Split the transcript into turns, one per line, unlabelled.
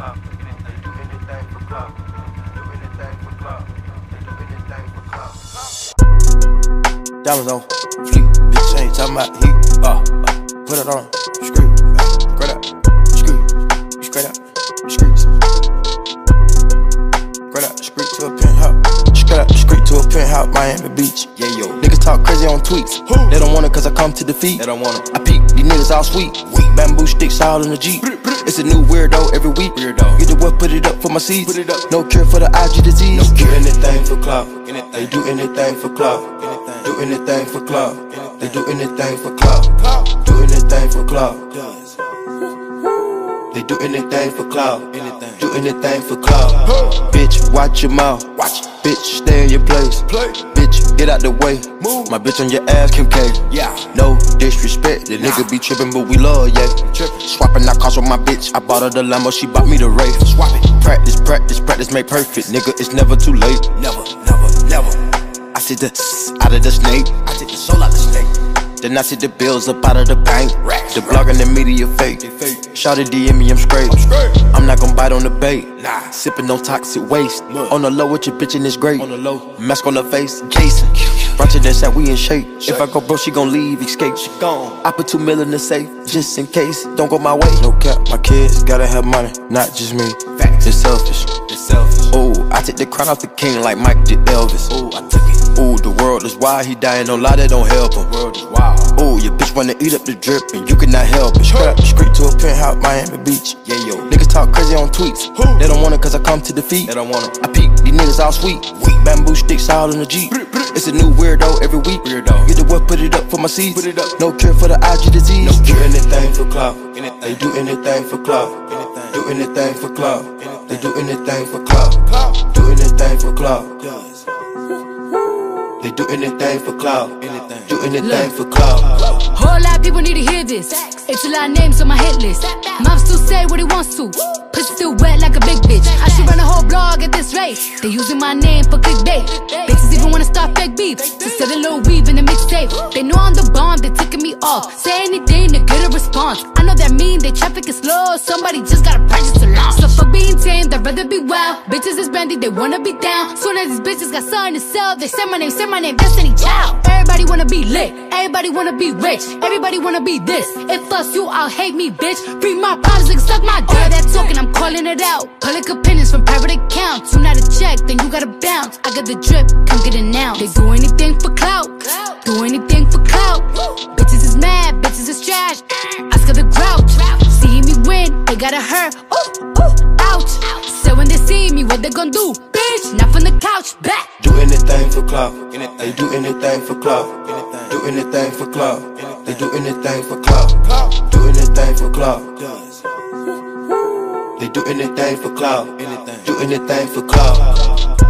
clout. They.
Diamonds on bitch ain't talking about heat. Uh, uh, put it on, penthouse, Miami Beach.
Yeah, yo.
Niggas talk crazy on tweets. They don't want it cause I come to defeat.
They don't want it.
I peep, these niggas all sweet. Weak. Bamboo sticks all in the Jeep. It's a new weirdo every week.
Weirdo.
Get the what, put it up for my seeds.
Put it up.
No cure for the IG disease.
No
do
cure.
anything for.
Anything.
They do anything for club.
Anything.
Do anything for clout. They do anything for club. Do anything for clout. They do anything for clout.
Anything.
Do anything for clout. Bitch, watch your mouth.
Watch.
Bitch, stay in your place.
Play.
Bitch, get out the way.
Move.
My bitch on your ass, Kim K.
Yeah.
No disrespect, the nigga be trippin', but we love, yeah.
Trippin'.
Swapping out cars with my bitch. I bought her the Lambo, she bought me the Wraith.
Swap it.
Practice, practice, practice, make perfect. Nigga, it's never too late.
Never, never, never.
I see the out of the snake.
I take the soul out the snake.
Then I see the bills up out of the bank. The blog and the media fake. Shout it DM me, I'm straight. I'm not gon' bite on the bait.
Nah.
Sippin' no toxic waste. On the low with your bitch and it's great.
On the low.
Mask on the face, Jason. Ratchet that said we in shape. If I go broke, she gon' leave, escape. She
gone.
I put two mil in the safe, just in case. Don't go my way. No cap, my kids gotta have money, not just me.
Facts.
It's selfish.
It's selfish.
Oh, I took the crown off the king like Mike did Elvis.
Oh, I took it.
Ooh, the world is wild, he dying, no lie, that don't help him.
World is wild.
Ooh, your bitch wanna eat up the drip and you cannot help it. Straight up, straight to a penthouse, Miami Beach.
Yeah, yo.
Niggas talk crazy on tweets. They don't want it cause I come to defeat.
They don't want it.
I peep, these niggas all sweet. Bamboo sticks all in the Jeep. It's a new weirdo every week.
Weirdo.
Get the what, put it up for my seeds.
Put it up.
No cure for the IG disease.
No
do anything for clout.
Anything.
They do anything for clout.
Anything.
Do anything for clout.
Anything.
They do anything for clout. Do anything for clout. They do anything for clout. Do anything for clout.
Whole lot of people need to hear this. It's a lot of names on my hit list. Mom still say what he wants to. Pussy still wet like a big bitch. I should run a whole blog at this rate. They using my name for clickbait. Bitches even wanna start fake beef. To sell a little weave in the mixtape. They know I'm the bomb, they ticking me off. Say anything to get a response. I know that mean they traffic is slow. Somebody just gotta purchase tame, I'd rather be wild. Bitches is brandy, they wanna be down. Soon as these bitches got something to sell, they say my name, say my name, Destiny Child. Everybody wanna be lit, everybody wanna be rich, everybody wanna be this. If us you, I'll hate me, bitch. Read my problems, like suck my dick. All that talking, I'm calling it out. Public opinions from private accounts. You not a check, then you gotta bounce. I got the drip, come get it now. They do anything for clout, do anything for clout. Bitches is mad, bitches is trash. Ask her the grouch. See me win, they gotta hurt. Ooh, see me, what they gon' do? Bitch, not from the couch, back.
Do anything for clout. They do anything for clout. Do anything for clout. They do anything for clout. Do anything for clout. They do anything for clout. Do anything for clout.